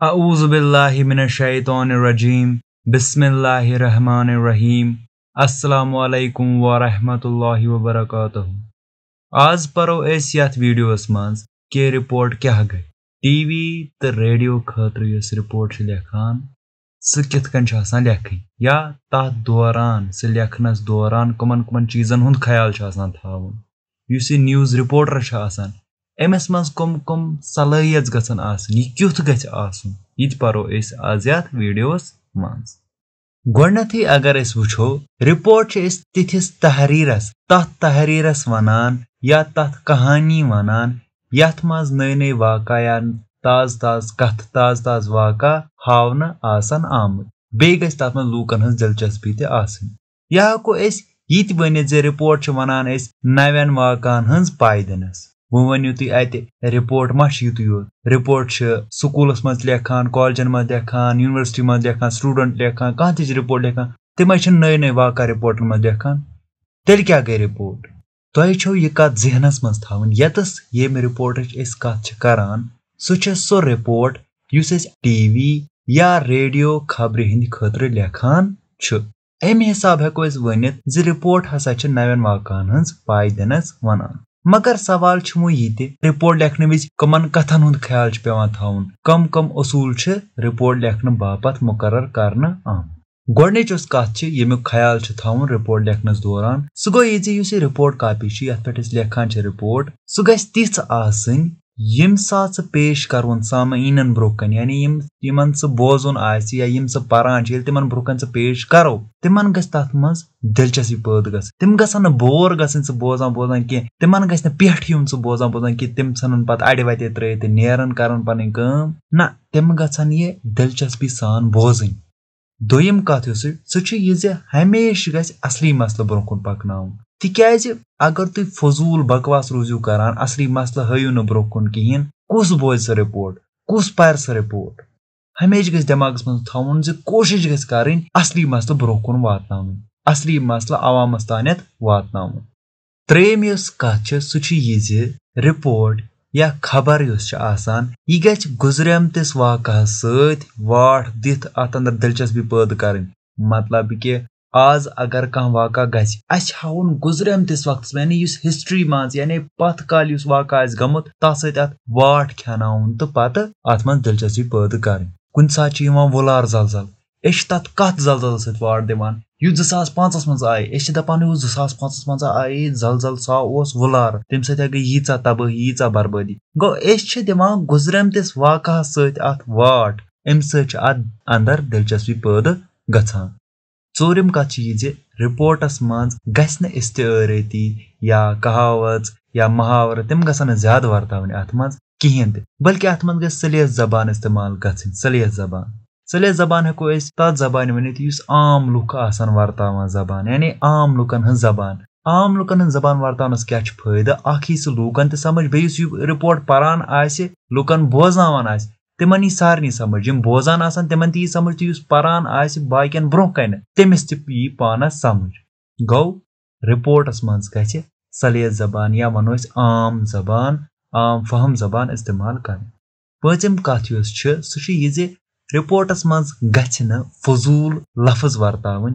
अऊज़बिल्लिमिनशैतरजीम अस्सलाम वालेकुम वरहमतुल्लाहि वबरकातुहू आज यथ वीडियोस मज के रिपोर्ट क्या गई टीवी तो रेडियो खतर रिपोर्ट लेखान सह कित लेखन या तथ दौरान सह लेखनस दौरान कमन कमन चीजन हूँ ख्याल थवन न्यूज़ रिपोर्टर अमिस मज कम कम सलाहियत गसन आसन यह क्युथ गछ आसन यह परो अस आज यथ वीडियोस मज गोडनथी अगर अस वुछो रिपोर्ट तिथिस तहरीरस तथ तहरीरस वनान या तथ कहानी वनान यथ मज नई नई वाका या ताज ताज कथ ताज ताज वाका हावन आसन आमत बे गछ तथ मज लूकन हज दिलचस्पी ते आसन या हको वो वनु तुम अत रिपोर्ट मा युत रिपोर्ट स्कूलस मज लेखान कॉलेजन मज लेखान यूनिवर्सिटी मज लेखान स्टूडेंट लेखान कह ती रिपोर्ट लेखान तम नए नए वाक़ रिपोर्टन मज लेखान तेल क्या गई रिपोर्ट तुह छो यह कत जहनस मज यतस ये रिपोर्ट करान सह रिपोर्ट युस टीवी या रेडियो खबर हंद खतर लेखान अमे हिसाब हेको वनित रिपोर्ट हसा नवन वाकान हज पाय दिनस वनान मगर सवाल वो ये रिपोर्ट लेखन विज कमन कथन हूँ ख्याल पे थवन कम कम असूल रिपोर्ट लेखन बापत मुकर कर गोडनिच कत यमुक ख्याल थवन रिपोर्ट लेखनस दौरान। सह गो ये रिपोर्ट कापी ये पे लेखान रिपोर्ट सह गि यम सात सह पेश कर सामीन ब्रोह यानी यमन सह बोजन या यम सह पान तिमन ब्रोह सह पेश करो तिमन गस तथ मज दिलचस्पी पैद ग तिम गसन बोर गसन सह बोजान बोजान कह तिमन गस पेठ युन सह बोजान बोजान कि तिम सन पत अड़ वत त्रत नेरन कर पन ना तिम गसन ये दिलचस्पी सान बोजन दोयम कत सह हमेश गस असली मसल ब्रोह कुन पकन तिज अगर तुम फजूल बकवास रोजू करान असली मसल हयू न ब्रोह कुन कहें कुस बोज सह रिपोर्ट कुस पर सह रिपोर्ट हमेश गस दिमागस मज थवन कोशिश गस कर असली मसल ब्रोह कुन वात असली मसल अवामस तानत वात त्रेम कत सह रिपोर्ट या खबर यह गि गुजरमतिस वाकह सठ दिथ अत अंदर दिलचस्पी पैद कर मतलब कि आज अगर कह वाक़ गवन गुजरमतिस वक्त यानी हिस्ट्री मज यानी पथ काल वाक़ गमुत तथ वाट खेन तो पत अत मन दिलचस्पी पैद कर। कुन सात वुलार जलजल तथ कत जलजल सत वाट दिवान। यु जसास पांचस मज आय अस दपान यु जसास पांचस मज आय जलजल सा वुलार, तम गई यीचा तबाही यीचा बर्बादी। गो अस दिवान गुजरमतिस वाक़ सत वाट अम सत अंदर दिलचस्पी पैद गछान ोरम कत यह रिपोर्टस मज गस्ती या कहावत या महावर तम ग ज़्यादा वर्तावन अत मज कहें बल्कि अत मज सलियत जबान इस्तेमाल गि सलियत जबान सलियत जबान हेको तथ जबान वनित आम लुक वर्तान जबान यानी आम लुकन हज जबान आम लुकन हज जबान वर्तानस क्या फ़ायदा अख लूकन तमझ बे रिपोर्ट पान लुकन बोजन तिमन यी सारे समझ यम बोजान आसान तिमन ती समझ तो पान बाकियन ब्रोह कन तमिस ती पानस समझ गो रिपोर्टस मज ग सलियत जबान या वनो आम जबान आम फहम जबान इस्तेमाल कर पम कत सह रिपोर्टस मज ग फजूल लफज वर्तावन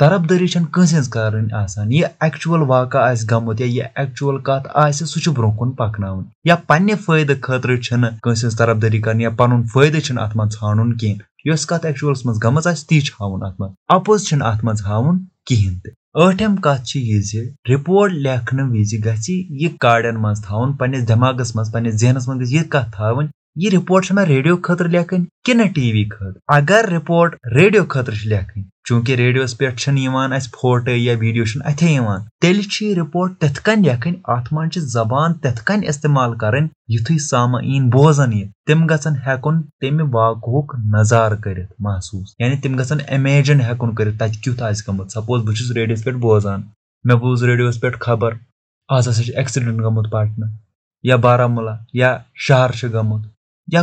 गोड सतर सह ग असल ताकि अत अंदर ग दिलचस्पी पैद ताकि पूरे रिपोर्ट बोजन पत बोजान आसन सामीन आसन तम गसन फुल रिपोर्ट बोजन सतम कत गज बरकरार थवन मतलब कि अत गस तरफदारी कर कहें कुन पान तह कर कहें तरफदारी कंस कर यह एक्चुअल वाक़ा गमुत या यह एक्चुअल कत सह ब्रो कुन पकन या पन्ने फ़ायदे खतर कंस तरफदारी कर या पन फ़ायदे अत मन ान कहें यस कत एक्चुअलस मज गम ती हावन अत मन अपोज अत मन हावन कहें तठम कत यह रिपोर्ट लेखन विज गह काड़न मज थवन पन्नस दिमागस मज पन्नस जहनस मज यह कत थवन यह रिपोर्ट मैं रेडियो खतर लेखन कि टीवी खत अगर रिपोर्ट रेडियो खतर लेखन चूँकि रेडियोस पे फ़ोटो या वीडियो अथे तेल रिपोर्ट तथ कन लेखन अत मन जबान तथ कन इस्तेमाल कर युथ सामीन बोजन यह तम गन हेकुन तमि वाकुक नजार कर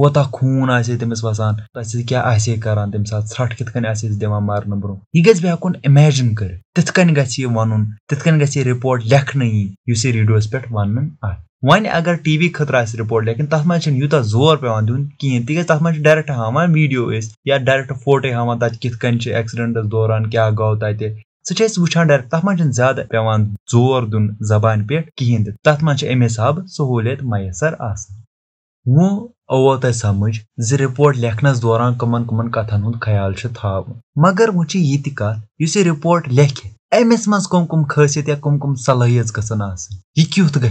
नजार हेकुन कर मतलब बह ग इमेजिन हेकुन कर कि तत कन टकरार गम पान तम गाड़न कित कन जख्मी गमुत कोता खून आ तमिस वसान तस क्या कर तम सात त्रट कित कन दिवान मारन ब्रो यह गज बह हेकुन इमेजिन कर तिथ कन गि वन तिथ कन गि रिपोर्ट लेखन यी रेडियोस पे वन आ वन अगर टी वी खतर रिपोर्ट लेकिन तथ मन यूत ज़ोर पे दिन कहें तिज तथ मन डायरेक्ट हावान वीडियो या डायरेक्ट फ़ोटो हावान तत कित एक्सीडेंटस दौरान क्या गो तत सह वुचान डायरेक्ट तथ मन ज़्यादा पे ज़ोर दिन जबान पे कहें तथ मन अमे हिसाब सहूलियत मैसर वो वो तह समझ, जि रिपोर्ट लेखनस दौरान कमन कमन कथन हूँ ख्याल थावन मगर वो यह कत रिपोर्ट लेखे अमिस मज कम कम खासियत या कम कम सलाहियत गसन यह क्युत गि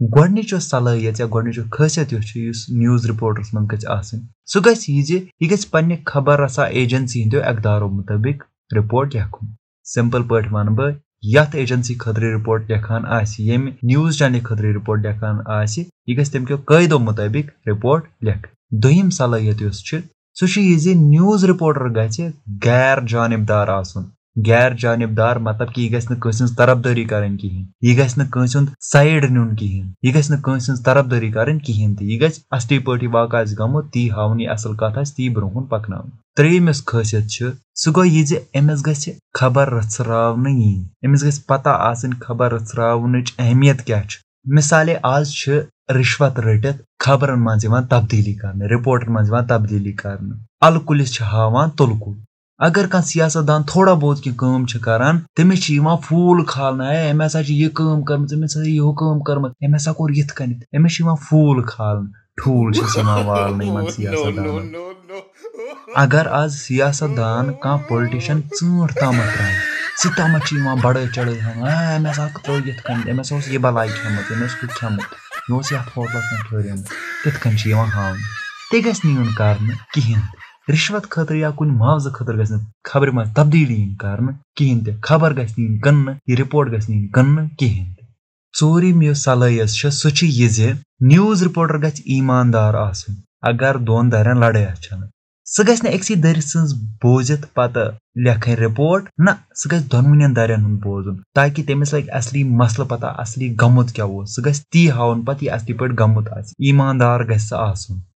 गोडनिच सलाहियत या गोडनिच खासियत यस न्यूज़ रिपोर्टर्स मन गज आसन। सह यह गज पन्ने खबर रसा एजेंसी हिंदो अकदारो मुताबिक रिपोर्ट लेखुन सिंपल पट वन बह यथ एजेंसी खतर रिपोर्ट लेखान यम न्यूज़ चैनल खतर रिपोर्ट लेखान यह गज तम कैदो मुताबिक रिपोर्ट लेख दोम सलाहियत सह न्यूज़ रिपोर्टर गि गैर जानबदार आसन गैर जानबदार मतलब कि यह गि तरफदारी कर कहें यह गि साइड नुन कहें यह गि तरफदारी कर कहें पे वाक़ गमुत ती हावन यह असल कत ती ब्रोहन पकन। त्रेमिस खासियत सह गो यह अमिस ग खबर रचरावन यी अमिस ग पता खबर रचरावन अहमियत क्या मिसाले आज रिश्वत रटित खबरन मज तब्दीली कर रिपोर्टन मज तब्दीली कर अलकुलिस हावान तुलकुल। अगर कह सियासतदान थोड़ा बहुत कह करान तमिस फूल खाल अम हसा यह कर्म यो कर्म कर्म अम हसा कोर यथ कन अमिस फूल खाल ठूल वाल सियासतदान अगर आज सियासतदान कह पोलिटिशन ट तम त्राय सह तम बड़े चढ़े अम हसा त्रो यथ कन अम हसा यह बलाई खेमुत अम खेमुत यह होटलस मे ठहरमुत तिथ कन हावन ते ग कर कहें? रिश्वत खतर या कुछ मुआवजा खतर ग खबर मज तब्दीली कर कहें ते खबर ग कन्न यह रिपोर्ट ग कन्न कहें ते। ूरम सलाहियत सह यह न्यूज़ रिपोर्टर ग ईमानदार आसन, अगर दोन दरन लड़ाई अच्छन सह ग अक्सी दर सज बोजित पत लेख रिपोर्ट, ना सह ग दोनवन दरन हूँ बोजुन, ताकि तमिस लग असली मसल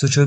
वन ब्रो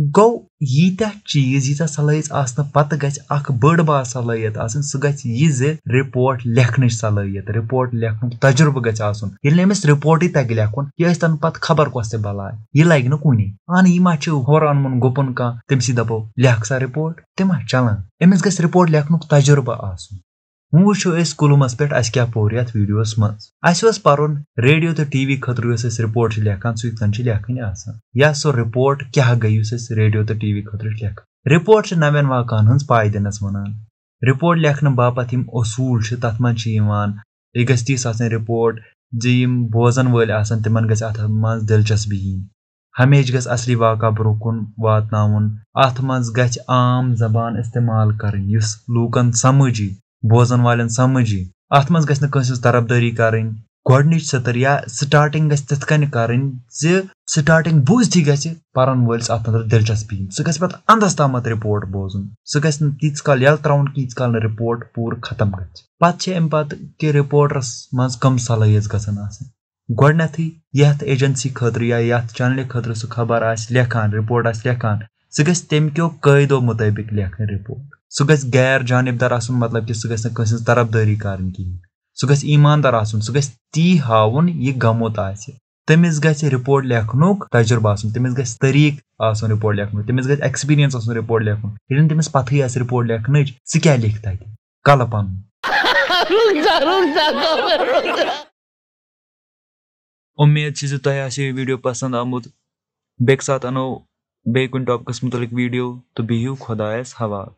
लेखन शूब रिपोर्ट वन शूब गो यीत्या चीज़ यीत्या सलाहियत आसन पत गछ अख बड़ बार सलाहियत आसन सु गछ यि जे रिपोर्ट लेखन सलाहियत रिपोर्ट लेखन तजुर्बह गछ आसन येल अमिस रिपोर्ट तग लेखन यह तन पत खबर कस बलाय यह लग न कुनी अन यह मा होर अनमुन गुपन कह तमसी दपो लेख सा रिपोर्ट तम चलान अमिस गछ रिपोर्ट लेखन तजुर्बह आसन वो वो कुलुमस पे क्या पोर ये वीडियोस मज पुन रेडियो तो टी वी खतर रिपोर्ट लेखान सह लेखन यह सो रिपोर्ट क्या गई रेडियो तो टी वी खतर लेख रिपोर्ट नवन वाकान हज पाय दिनस वनान रिपोर्ट लेखन बापत असूल तथ मज यह गस रिपोर्ट जी बोजन वल तिम गथ दिलचस्पी हमेश गस असली वाक़ा ब्रोह कुन वात अत गछ आम जबान इस्तेमाल कर लूकन समझी बोजन वाले समझी अत मज गस तरफदारी कर गोडनिच सतर या स्टार्टिंग गस तिथ कन कर स्टार्टिंग बोजती गस परन वलिस अत अंदर दिलचस्पी सह गस पत अंदस तामत रिपोर्ट बोजन सह गस तीस काल यल त्राउन तीस काल रिपोर्ट पूर खत्म गछ पत अम पत कि रिपोर्टरस मज कम सलाहियत गसन आसन गोडनथी यथ एजेंसी खतर या यथ चैनल खतर सह खबर आ लेखान रिपोर्ट आ लेखान सह गस तम क्यों कायदो मुताबिक लेखन रिपोर्ट सह गैर गैर जानबदार आसन मतलब कि सह गस तरफदारी कर सह गस ईमानदार आसन सह गस ती हावन यह गमुत आ तमिस गस रिपोर्ट लेखनुक तजुर्बा आसन तमिस गस तरीक आसन रिपोर्ट लेखनुक तमिस गस एक्सपीरियंस आसन रिपोर्ट लेखनुक यदि तमिस पथई आस रिपोर्ट लेखन सह क्या लिख तत कल पन उम्मीद तुम वीडियो पसंद आमुत बेक साथ अनो बे कुन टॉपिकस मुतलिक वीडियो तो बिहू खुदायस हवाल